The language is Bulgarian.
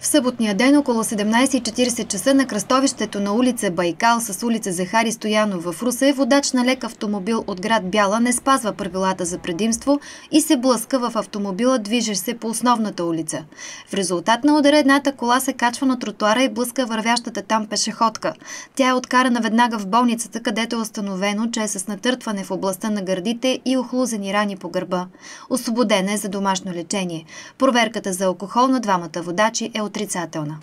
В съботния ден около 17.40 часа на кръстовището на улица Байкал с улица Захари Стоянов в Русе, водач на лек автомобил от град Бяла не спазва правилата за предимство и се блъска в автомобила, движещ се по основната улица. В резултат на удара едната кола се качва на тротуара и блъска вървящата там пешеходка. Тя е откарана веднага в болницата, където е установено, че е с натъртване в областта на гърдите и охлузени рани по гърба. Освободена е за домашно лечение. Проверката за алкохол на двамата водачи е отрицателна.